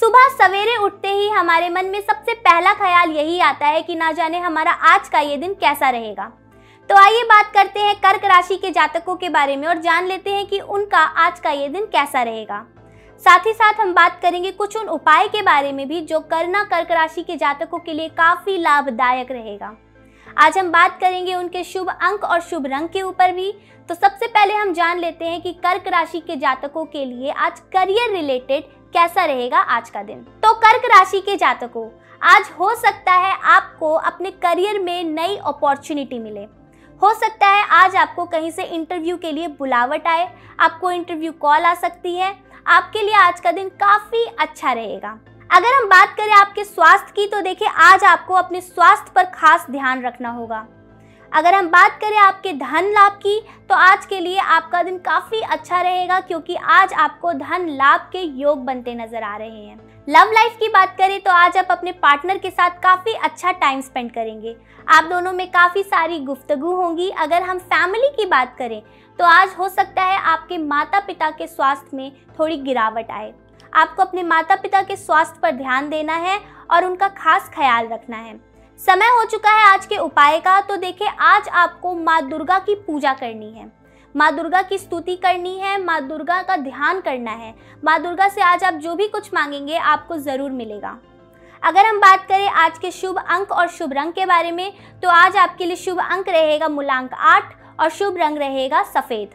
सवेरे उठते ही हमारे मन में सबसे पहला ख्याल यही आता है कि ना जाने हमारा आज का ये दिन कैसा रहेगा। तो आइए बात करते हैं कर्क राशि के जातकों के बारे में और जान लेते हैं कि उनका आज का ये दिन कैसा रहेगा। साथ ही साथ हम बात करेंगे कुछ उन उपाय के बारे में भी जो करना कर्क राशि के जातकों के लिए काफ़ी लाभदायक रहेगा। आज हम बात करेंगे उनके शुभ अंक और शुभ रंग के ऊपर भी। तो सबसे पहले हम जान लेते हैं कि कर्क राशि के जातकों के लिए आज करियर रिलेटेड कैसा रहेगा आज का दिन? तो कर्क राशि के जातकों, आज हो सकता है आपको अपने करियर में नई अपॉर्चुनिटी मिले। हो सकता है आज आपको कहीं से इंटरव्यू के लिए बुलावट आए, आपको इंटरव्यू कॉल आ सकती है, आपके लिए आज का दिन काफ़ी अच्छा रहेगा। अगर हम बात करें आपके स्वास्थ्य की तो देखिए आज आपको अपने स्वास्थ्य पर खास ध्यान रखना होगा। अगर हम बात करें आपके धन लाभ की तो आज के लिए आपका दिन काफ़ी अच्छा रहेगा क्योंकि आज आपको धन लाभ के योग बनते नज़र आ रहे हैं। लव लाइफ की बात करें तो आज आप अपने पार्टनर के साथ काफ़ी अच्छा टाइम स्पेंड करेंगे। आप दोनों में काफ़ी सारी गुफ्तगु होंगी। अगर हम फैमिली की बात करें तो आज हो सकता है आपके माता पिता के स्वास्थ्य में थोड़ी गिरावट आए। आपको अपने माता पिता के स्वास्थ्य पर ध्यान देना है और उनका खास ख्याल रखना है। समय हो चुका है आज के उपाय का तो देखिए, आज आपको माँ दुर्गा की पूजा करनी है। माँ दुर्गा की स्तुति करनी है, माँ दुर्गा का ध्यान करना है। माँ दुर्गा से आज आप जो भी कुछ मांगेंगे, आपको ज़रूर मिलेगा। अगर हम बात करें आज के शुभ अंक और शुभ रंग के बारे में तो आज आपके लिए शुभ अंक रहेगा मूलांक आठ और शुभ रंग रहेगा सफ़ेद।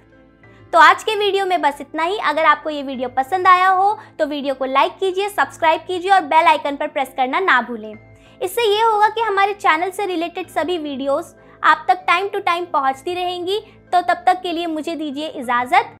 तो आज के वीडियो में बस इतना ही। अगर आपको ये वीडियो पसंद आया हो तो वीडियो को लाइक कीजिए, सब्सक्राइब कीजिए और बेल आइकन पर प्रेस करना ना भूलें। इससे ये होगा कि हमारे चैनल से रिलेटेड सभी वीडियोस आप तक टाइम टू टाइम पहुँचती रहेंगी। तो तब तक के लिए मुझे दीजिए इजाज़त।